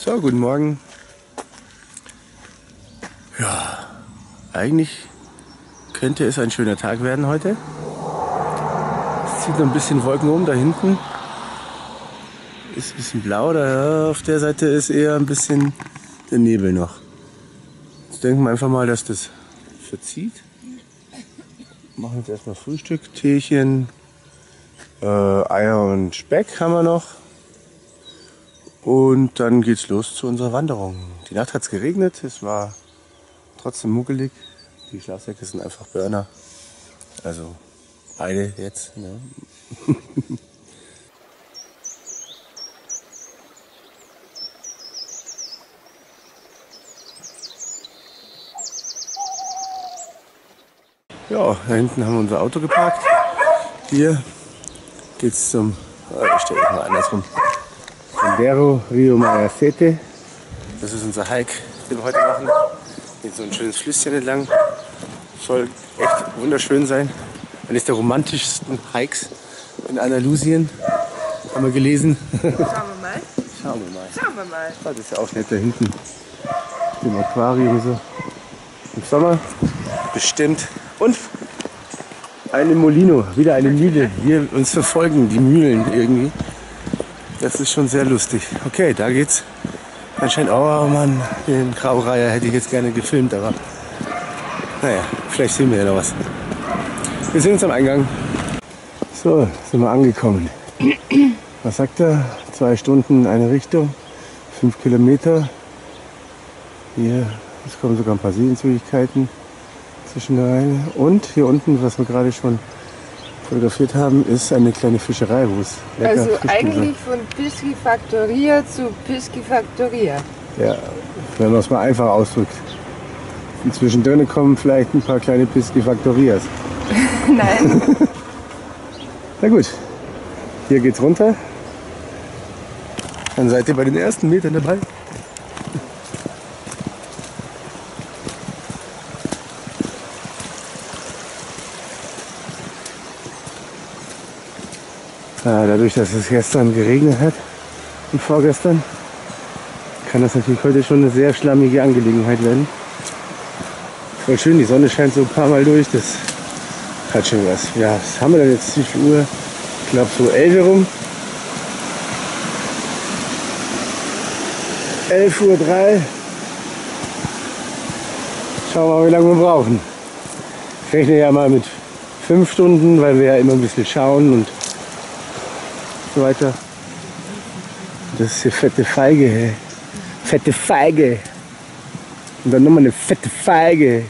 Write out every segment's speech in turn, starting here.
So, guten Morgen. Ja, eigentlich könnte es ein schöner Tag werden heute. Es zieht noch ein bisschen Wolken um da hinten. Ist ein bisschen blau, da auf der Seite ist eher ein bisschen der Nebel noch. Jetzt denken wir einfach mal, dass das verzieht. Machen jetzt erstmal Frühstück, Teechen, äh, Eier und Speck haben wir noch. Und dann geht's los zu unserer Wanderung. Die Nacht hat's geregnet, es war trotzdem muckelig. Die Schlafsäcke sind einfach Burner. Also beide jetzt. Ne? ja, da hinten haben wir unser Auto geparkt. Hier geht's zum, oh, ich stelle mal andersrum. Sendero Rio Mayacete. Das ist unser Hike, den wir heute machen. Geht so ein schönes Flüsschen entlang. Soll echt wunderschön sein. Eines der romantischsten Hikes in Andalusien. Haben wir gelesen. Schauen wir mal. Schauen wir mal. Schauen wir mal. Das ist ja auch nett da hinten. Dem Aquarium so. Im Sommer bestimmt. Und eine Molino, wieder eine Mühle. Wir uns verfolgen die Mühlen irgendwie. Das ist schon sehr lustig. Okay, da geht's. Anscheinend, oh Mann, den Graureiher hätte ich jetzt gerne gefilmt, aber naja, vielleicht sehen wir ja noch was. Wir sehen uns am Eingang. So, sind wir angekommen. Was sagt er? Zwei Stunden eine Richtung, fünf Kilometer. Hier, es kommen sogar ein paar Sehenswürdigkeiten zwischen rein. Und hier unten, was wir gerade schon fotografiert haben, ist eine kleine Fischerei, wo es lecker Also Fisch gibt. eigentlich von Piscifactoria zu Piscifactoria. Ja, wenn man es mal einfach ausdrückt. Und zwischendrin kommen vielleicht ein paar kleine Piscifactorias. Nein. Na gut, hier geht's runter. Dann seid ihr bei den ersten Metern dabei. Ja, dadurch, dass es gestern geregnet hat und vorgestern, kann das natürlich heute schon eine sehr schlammige Angelegenheit werden. Voll schön, die Sonne scheint so ein paar Mal durch. Das hat schon was. Ja, was haben wir denn jetzt? Wie viel Uhr? Ich glaube so 11 Uhr rum. 11.03 Uhr. Schauen wir mal, wie lange wir brauchen. Ich rechne ja mal mit 5 Stunden, weil wir ja immer ein bisschen schauen und so weiter. Das ist hier fette Feige. Hey. Fette Feige. Und dann nochmal eine fette Feige.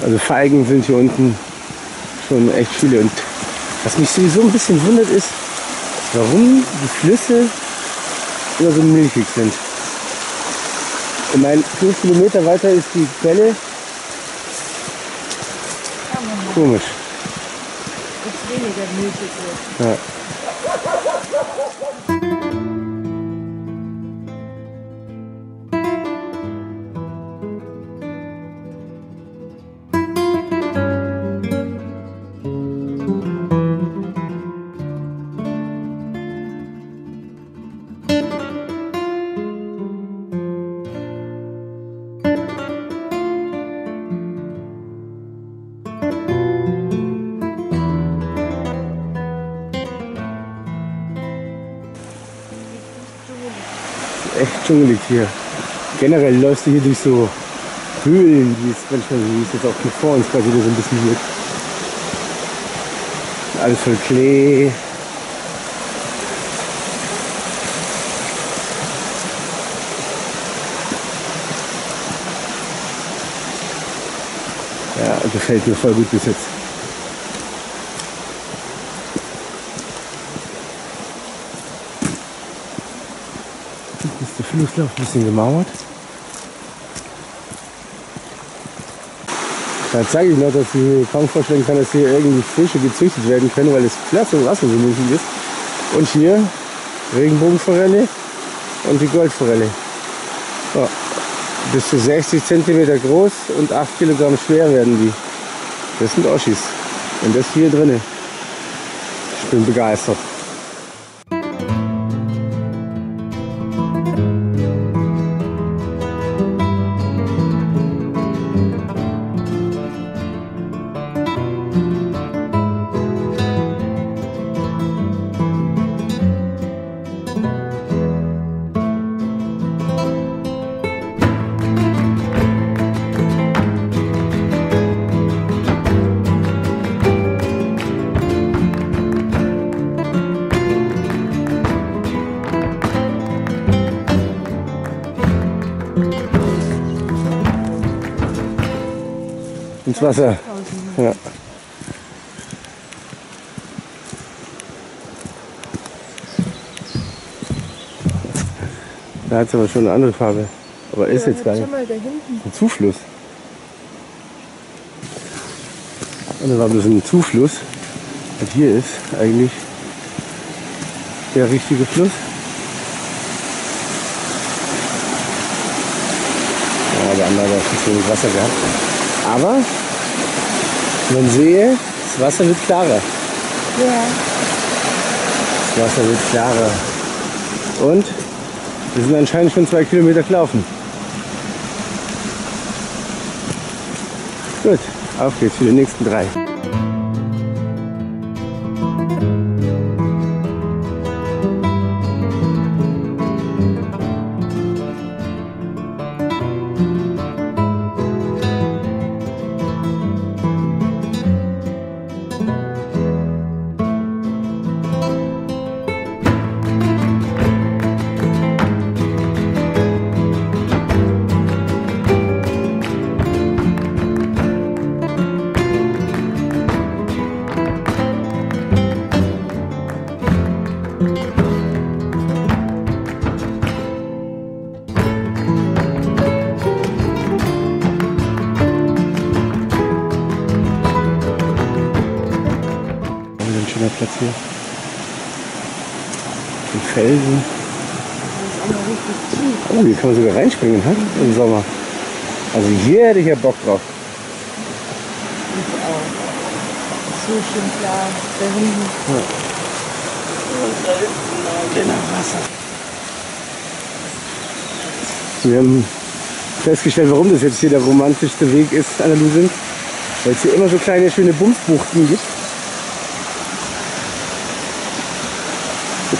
Also Feigen sind hier unten schon echt viele. Und was mich sowieso ein bisschen wundert ist, warum die Flüsse immer so milchig sind. Ich meine, fünf Kilometer weiter ist die Quelle. помощь. Да, echt dschungelig hier. Generell läufst du hier durch so Höhlen, wie es manchmal wie es jetzt auch hier vor uns gerade wieder so ein bisschen wird. Alles voll Klee. Ja, gefällt mir voll gut bis jetzt. Flusslauf ein bisschen gemauert. Da zeige ich noch, dass ich mir kaum vorstellen kann, dass hier irgendwie Fische gezüchtet werden können, weil das klasse Wasser so milchig ist. Und hier Regenbogenforelle und die Goldforelle. Ja, bis zu 60 cm groß und 8 Kilogramm schwer werden die. Das sind Oschis. Und das hier drinne. Ich bin begeistert. Ins Wasser. Ja. Da hat es aber schon eine andere Farbe. Aber ist jetzt gar nicht. Ein Zufluss. Und da war bloß ein Zufluss. Und hier ist eigentlich der richtige Fluss. Ja, der andere hat wenig Wasser gehabt. Aber man sehe, das Wasser wird klarer. Ja. Das Wasser wird klarer. Und wir sind anscheinend schon zwei Kilometer gelaufen. Gut, auf geht's für die nächsten drei. Oh, hier kann man sogar reinspringen ne? im Sommer. Also hier hätte ich ja Bock drauf. Ich auch. So schön klar. Da hinten. Wir haben festgestellt, warum das jetzt hier der romantischste Weg ist an der Lusing. Weil es hier immer so kleine, schöne Bumsbuchten gibt.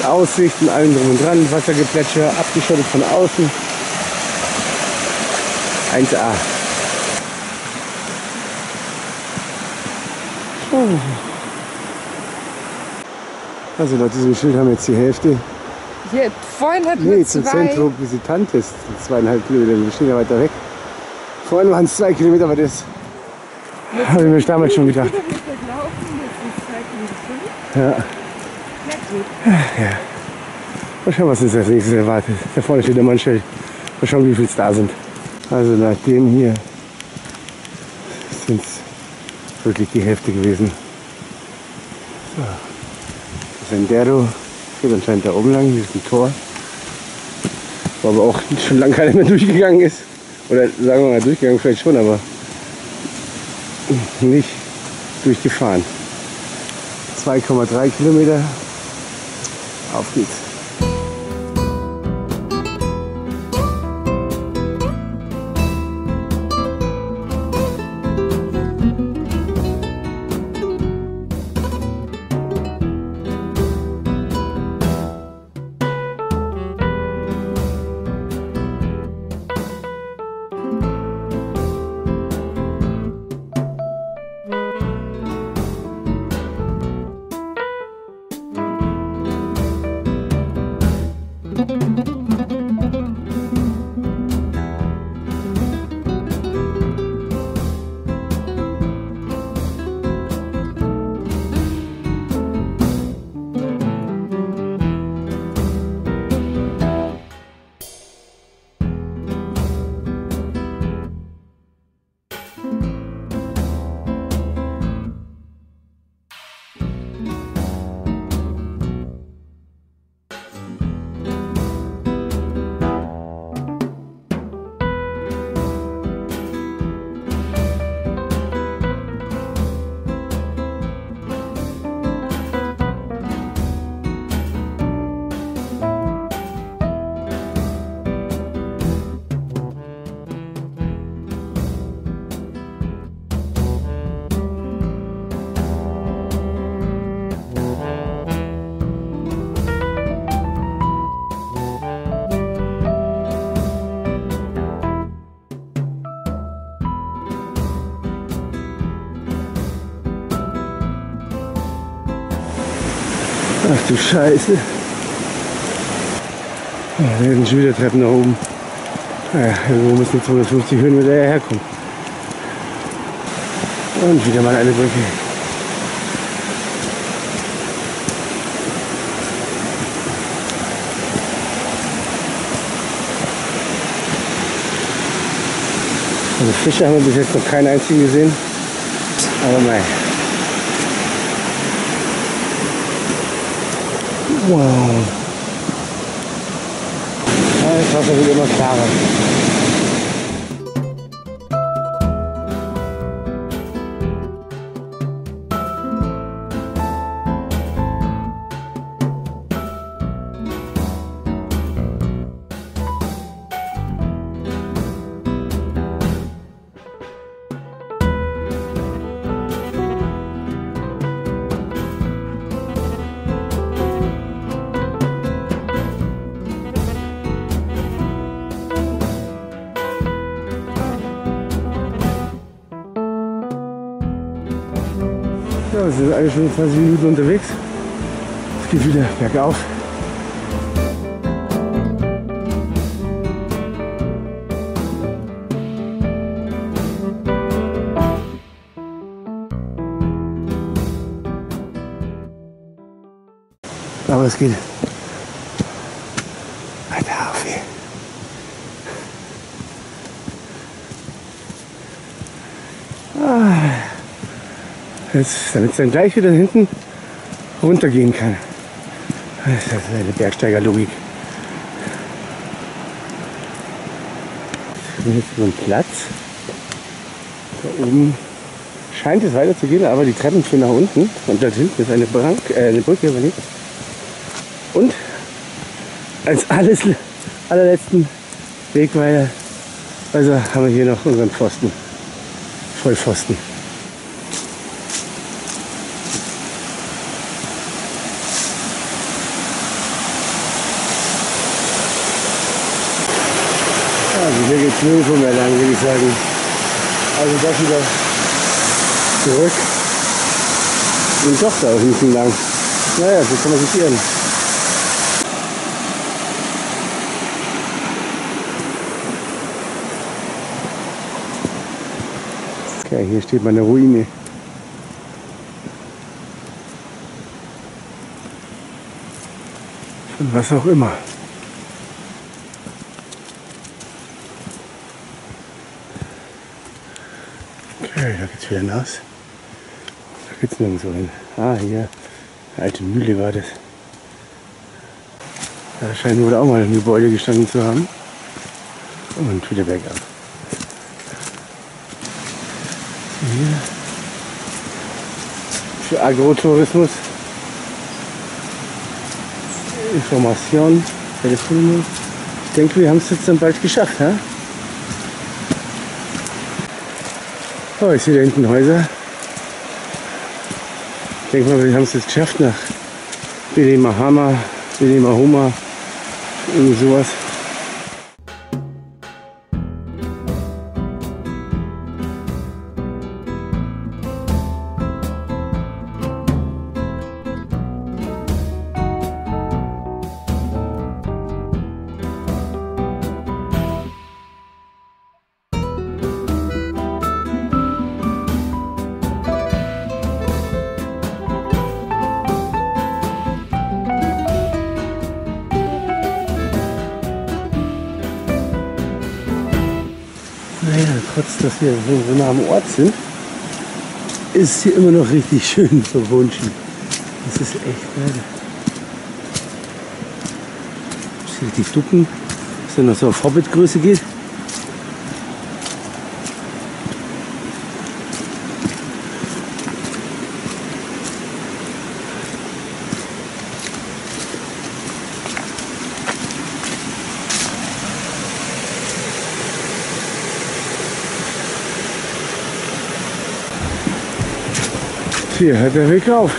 Mit Aussicht und allem drum und dran, Wassergeplätscher, abgeschottet von außen. 1A. Also laut diesem Schild haben wir jetzt die Hälfte. Hier, vorhin hatten Nee, wir zum zwei. Zentrum Visitantes. Zweieinhalb Kilometer, wir stehen ja weiter weg. Vorhin waren es zwei Kilometer, aber das habe ich mir damals schon gedacht. Kilometer Kilometer. Ja. Mal schauen, was uns als nächstes erwartet. Da vorne steht der Mannschild. Mal schauen, wie viel es da sind. Also nach dem hier sind es wirklich die Hälfte gewesen. So. Sendero geht anscheinend da oben lang. Hier ist ein Tor. Wo aber auch schon lange keiner mehr durchgegangen ist. Oder sagen wir mal durchgegangen vielleicht schon, aber nicht durchgefahren. 2,3 Kilometer. Auf geht's. Du Scheiße. Ja, da werden schon wieder Treppen nach oben. Naja, irgendwo müssen 250 Höhenmeter herkommen. Und wieder mal eine Brücke. Also Fische haben wir bis jetzt noch keinen einzigen gesehen. Aber nein. Wow. Ja, das Wasser wird immer wir sind eigentlich schon 20 Minuten unterwegs. Es geht wieder bergauf. Aber es geht weiter auf hier. Damit es dann gleich wieder hinten runtergehen kann. Das ist eine Bergsteigerlogik. Sind jetzt so ein Platz. Da oben scheint es weiter zu gehen, aber die Treppen führen nach unten. Und dort hinten ist eine, Brank, äh, eine Brücke überlegt. Und als alles, allerletzten Wegweiler also haben wir hier noch unseren Pfosten. Vollpfosten. Also hier geht es nirgendwo mehr lang, würde ich sagen. Also das wieder zurück. Und doch da hinten lang. Naja, so kann man sich irren. Okay, hier steht meine Ruine. Von was auch immer. Okay, da geht's wieder hinaus. Da geht's nirgendwo hin. Ah, hier. Eine alte Mühle war das. Da scheint wohl auch mal ein Gebäude gestanden zu haben. Und wieder bergab. Hier. Für Agrotourismus. Information, Telefonnummer. Ich denke, wir haben es jetzt dann bald geschafft. Ja? Oh, ich sehe da hinten Häuser. Ich denke mal, wir haben es jetzt geschafft nach Bele Mahama, Bele Mahoma, irgendwie sowas. Naja, trotz dass wir so, nah am Ort sind, ist hier immer noch richtig schön verwunschen. Das ist echt geil. Hier richtig ducken, dass er noch so auf Hobbit-Größe geht. Hier hört der Weg auf.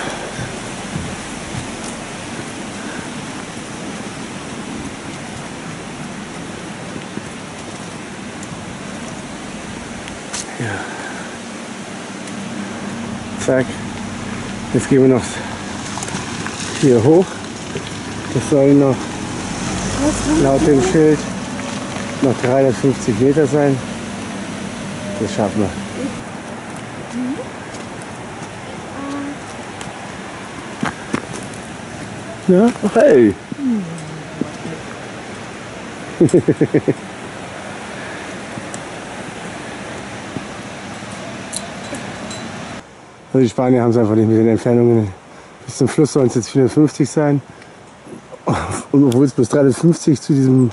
Ja. Zack. Jetzt gehen wir noch hier hoch. Das sollen noch laut dem Schild noch 350 Meter sein. Das schaffen wir. Ja, ach, hey. also die Spanier haben es einfach nicht mit den Entfernungen. Bis zum Fluss sollen es jetzt 450 sein. Und obwohl es bis 350 zu diesem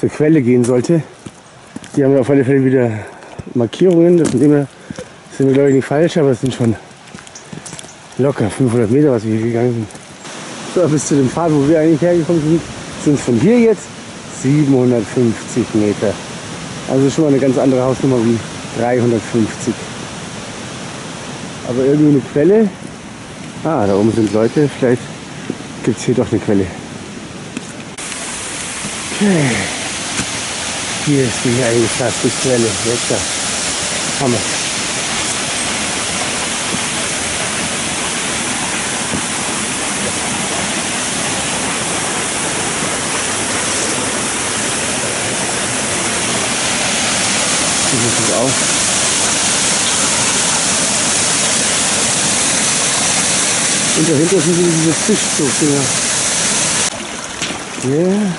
zur Quelle gehen sollte, die haben auf alle Fälle wieder Markierungen. Das sind immer, das sind glaube ich nicht falsch, aber es sind schon locker 500 Meter, was wir hier gegangen sind. So, bis zu dem Pfad, wo wir eigentlich hergekommen sind, sind es von hier jetzt 750 Meter. Also schon mal eine ganz andere Hausnummer wie 350. Aber irgendwie eine Quelle. Ah, da oben sind Leute. Vielleicht gibt es hier doch eine Quelle. Okay. Hier ist die eigentlich fast die Quelle. Jetzt da. Hammer. Hier ist es auch. Und dahinter sind wieder diese Fischzuchtdinger. Yeah.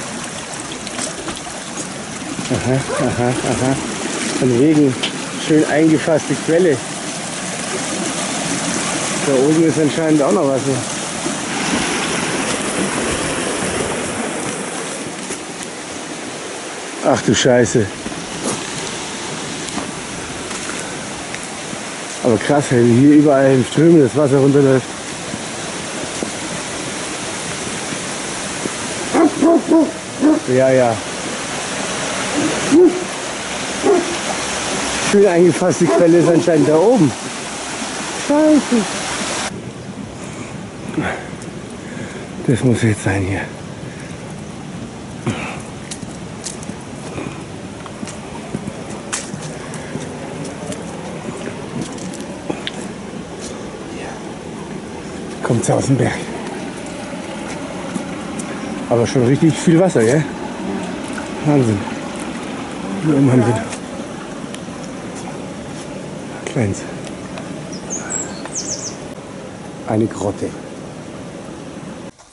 Aha, aha, aha. Von wegen schön eingefasste Quelle. Da oben ist anscheinend auch noch Wasser. Ach du Scheiße. Aber krass, wie hier überall im Strömen das Wasser runterläuft. Ja, ja. Schön eingefasst, die Quelle ist anscheinend da oben. Scheiße. Das muss jetzt sein hier. Kommt aus dem Berg. Aber schon richtig viel Wasser, gell? Wahnsinn. Im Wahnsinn. Kleins. Eine Grotte.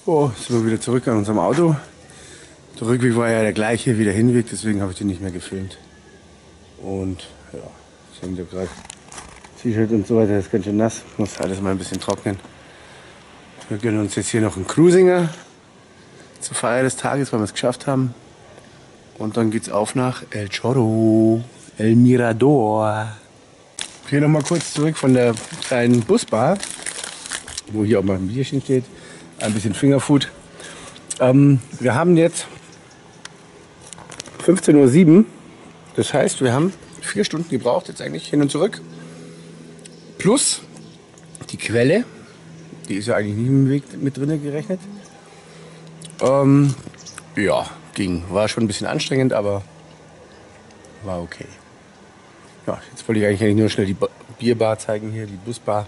Oh, sind wir wieder zurück an unserem Auto. Der Rückweg war ja der gleiche wie der Hinweg, deswegen habe ich den nicht mehr gefilmt. Und ja, ich hänge da gerade T-Shirt und so weiter, ist ganz schön nass. Muss alles mal ein bisschen trocknen. Wir gönnen uns jetzt hier noch einen Cruisinger zur Feier des Tages, weil wir es geschafft haben. Und dann geht's auf nach El Chorro, El Mirador. Hier nochmal kurz zurück von der kleinen Busbar, wo hier auch mal ein Bierchen steht. Ein bisschen Fingerfood. Ähm, wir haben jetzt 15.07 Uhr. Das heißt, wir haben vier Stunden gebraucht, jetzt eigentlich hin und zurück. Plus die Quelle, die ist ja eigentlich nicht im Weg mit drin gerechnet. Ähm, ja, ging. War schon ein bisschen anstrengend, aber war okay. Ja, jetzt wollte ich eigentlich nur schnell die Ba- Bierbar zeigen hier, die Busbar.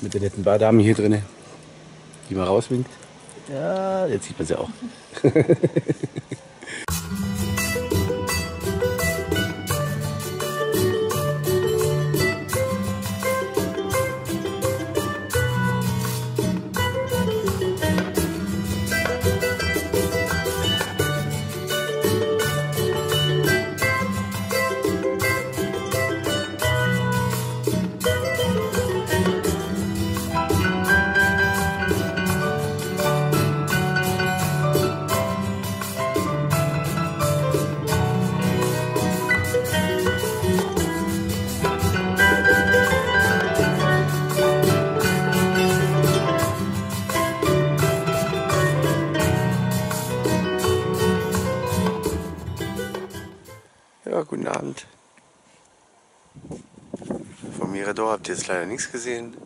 Mit der netten Bardame hier drin, die mal rauswinkt. Ja, jetzt sieht man sie auch. Mirador habt ihr jetzt leider nichts gesehen,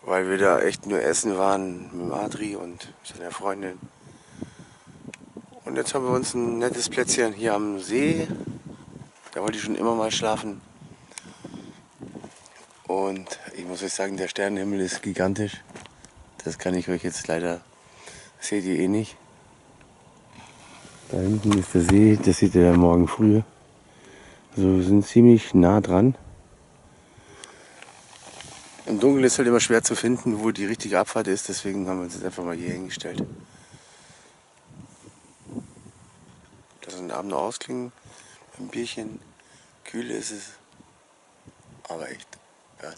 weil wir da echt nur essen waren mit Adri und seiner Freundin. Und jetzt haben wir uns ein nettes Plätzchen hier am See. Da wollte ich schon immer mal schlafen. Und ich muss euch sagen, der Sternenhimmel ist gigantisch. Das kann ich euch jetzt leider, seht ihr eh nicht. Da hinten ist der See, das seht ihr dann morgen früh. Also wir sind ziemlich nah dran. Dunkeln ist halt immer schwer zu finden, wo die richtige Abfahrt ist. Deswegen haben wir uns jetzt einfach mal hier hingestellt. Lass den Abend noch ausklingen. Ein Bierchen. Kühl ist es. Aber echt. Ja.